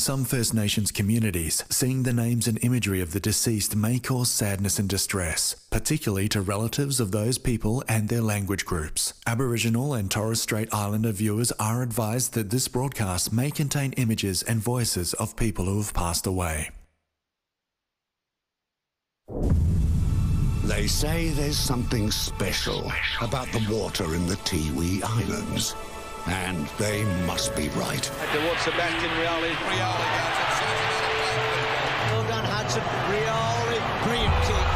some First Nations communities, seeing the names and imagery of the deceased may cause sadness and distress, particularly to relatives of those people and their language groups. Aboriginal and Torres Strait Islander viewers are advised that this broadcast may contain images and voices of people who have passed away. They say there's something special about the water in the Tiwi Islands. And they must be right. Towards Sebastian Rioli. Rioli goes inside. Well done, Hudson. Rioli, brilliant kick.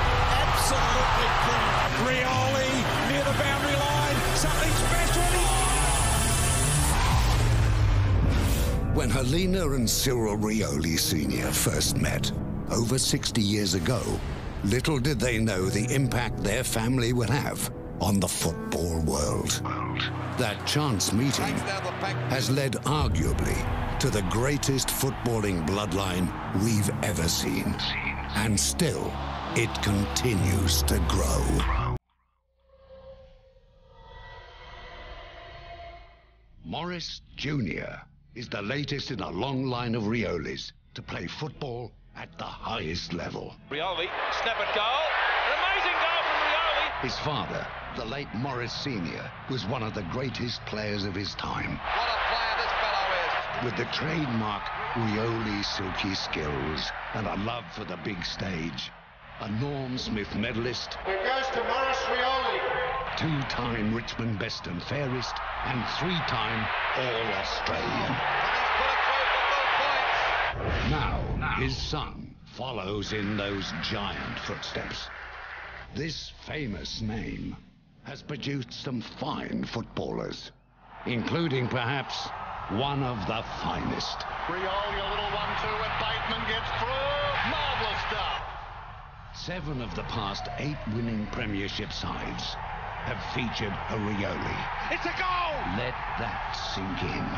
Absolutely brilliant. Rioli near the boundary line. Something special. When Helena and Cyril Rioli Sr. first met, over 60 years ago, little did they know the impact their family would have on the football world. That chance meeting has led arguably to the greatest footballing bloodline we've ever seen. And still, it continues to grow. Maurice Jr. is the latest in a long line of Riolis to play football at the highest level. Rioli, snap at goal. An amazing goal from Rioli. His father, the late Maurice Sr., was one of the greatest players of his time. What a player this fellow is. With the trademark Rioli silky skills and a love for the big stage. A Norm Smith medalist. It goes to Maurice Rioli. Two-time Richmond Best and Fairest and three-time All-Australian. Now, his son follows in those giant footsteps. This famous name has produced some fine footballers, including perhaps one of the finest. Rioli, a little one-two, and Bateman gets through. Marvellous stuff. Seven of the past eight winning Premiership sides have featured a Rioli. It's a goal! Let that sink in.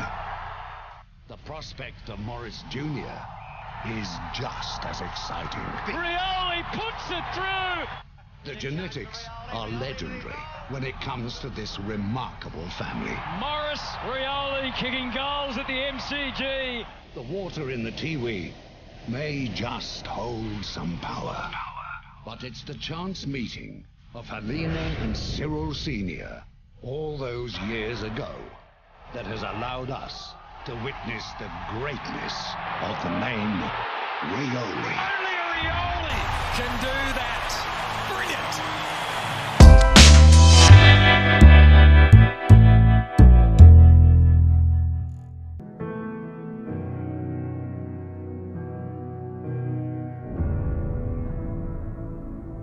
The prospect of Maurice Jr. is just as exciting. Rioli puts it through! The genetics are legendary when it comes to this remarkable family. Maurice Rioli kicking goals at the MCG. The water in the Tiwi may just hold some power. But it's the chance meeting of Helena and Cyril Sr. all those years ago that has allowed us to witness the greatness of the name Rioli. Only Rioli can do